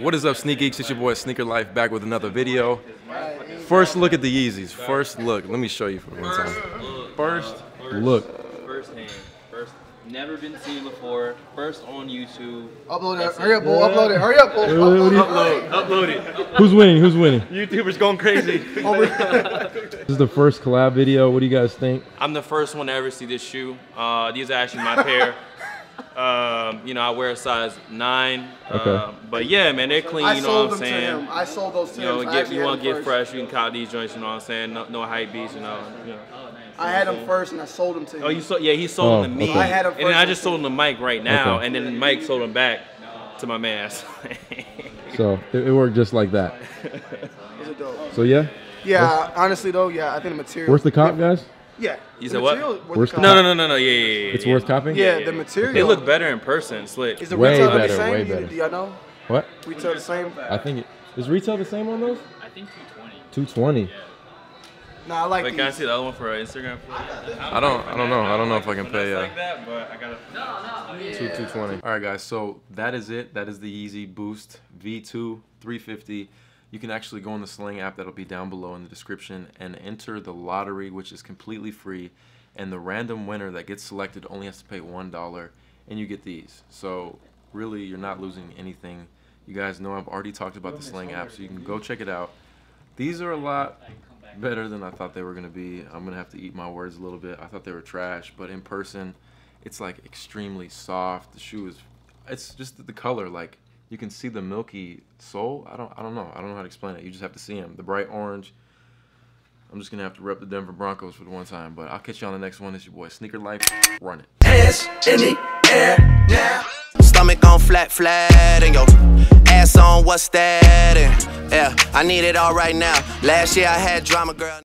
What is up, Sneak Geeks? It's your boy Sneaker Life back with another video. First look at the Yeezys. First look. Let me show you for one time. First look. First hand. First. Never been seen before. First on YouTube. Upload it. Hurry up, bull. Upload it. Hurry up, bull. Upload. Upload it. Who's winning? Who's winning? YouTubers going crazy. This is the first collab video. What do you guys think? I'm the first one to ever see this shoe. Uh, these are actually my pair. Um, you know, I wear a size nine. Okay. Uh, but yeah, man, they're clean. I you know sold what I'm them to saying? him. I sold those to You know, him. Get, you want to get first. fresh, you can cop these joints. You know what I'm saying? No, no hype beats. You know. You know. I had them first and I sold them to him. Oh, you sold? Yeah, he sold Oh, them to me. okay. I had 'em and then I just sold them to Mike right now, Okay. and then Mike sold them back to my man. So it, it worked just like that. Those are dope. So yeah, Yeah, honestly though, yeah, I think the material. Where's the cop, guys. Yeah. You said what? worth Where's the the cop. no, no, no, no, no. Yeah, yeah, yeah. It's yeah. worth copying. Yeah, the material. They look better in person, slick. Is the Way retail better, the same? way Do you- better. Do y'all know? What? Retail the same? I think it is retail the same on those. I think 220. Two twenty. Nah, I like Wait, can I see the other one for uh, Instagram? I don't. I don't know. I don't know if I can pay. Uh, like that, but I gotta. two two twenty. All right, guys. So that is it. That is the Yeezy Boost V2 350. You can actually go on the Slang app that'll be down below in the description and enter the lottery, which is completely free. And the random winner that gets selected only has to pay one dollar, and you get these. So really, you're not losing anything. You guys know I've already talked about the Slang app, so you can go check it out. These are a lot better than I thought they were gonna be. I'm gonna have to eat my words a little bit. I thought they were trash, but in person, it's like extremely soft. The shoe is, it's just the color. Like you can see the milky sole. I don't, I don't know. I don't know how to explain it. You just have to see them. The bright orange. I'm just gonna have to rep the Denver Broncos for the one time, but I'll catch you on the next one. It's your boy Sneaker Life. Run it. hands in the air now. Stomach on flat, flat, and yo ass on what's that? And yeah, I need it all right now. Last year I had drama, girl.